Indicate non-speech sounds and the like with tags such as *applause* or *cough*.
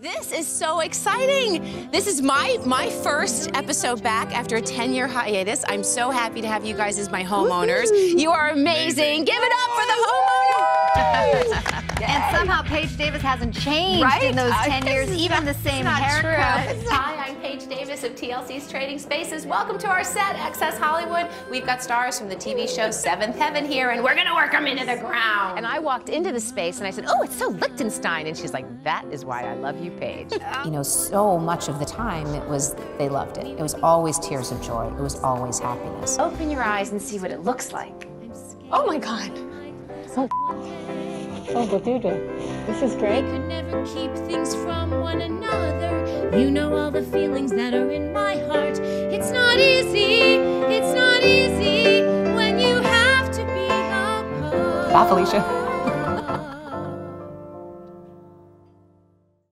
This is so exciting. This is my my first episode back after a 10-year hiatus. I'm so happy to have you guys as my homeowners. You are amazing. Give it up for the homeowners. And somehow Paige Davis hasn't changed Right? in those 10 guess years, it's even the same it's haircut. True. Paige Davis of TLC's Trading Spaces. Welcome to our set, Access Hollywood. We've got stars from the TV show Seventh Heaven here, and we're gonna work them into the ground. And I walked into the space and I said, "Oh, it's so Lichtenstein," and she's like, "That is why I love you, Paige." *laughs* Oh. You know, so much of the time it was they loved it. It was always tears of joy. It was always happiness. Open your eyes and see what it looks like. Oh my God. Oh, Baduda, this is great. could never keep things from one another. You know all the feelings that are in my heart. It's not easy, it's not easy when you have to be apart. Bye, Felicia.